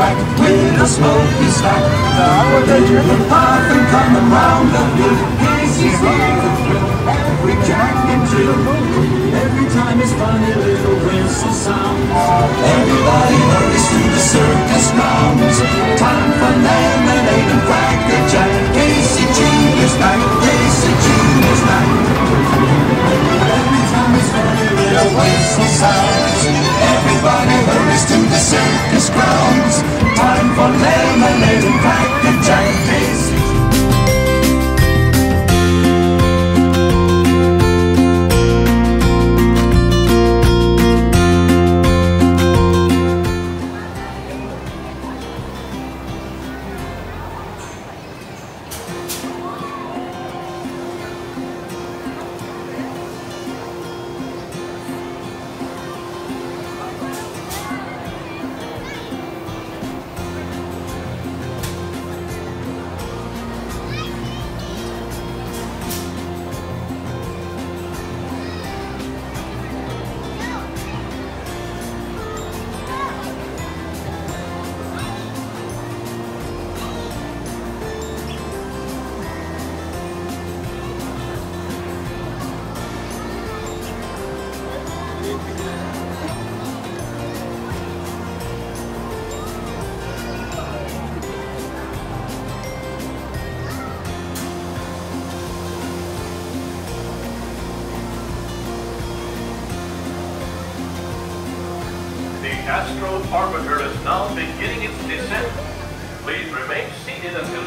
a smoky stack. The puff and come around the blue. Casey's here to thrill every Jack and Jill. Every time his funny little whistle sounds. Everybody hurries to the circus The Astro Orbiter is now beginning its descent. Please remain seated until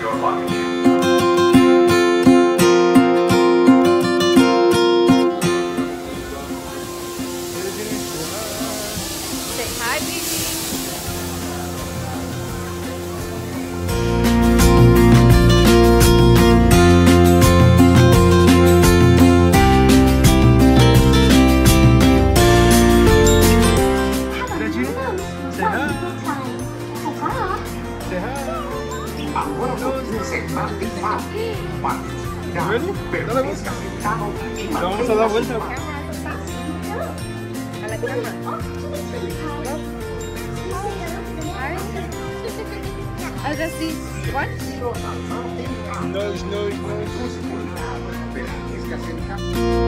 Vamos a dar vuelta. A la cama. Haz así. What? Nose, nose, nose.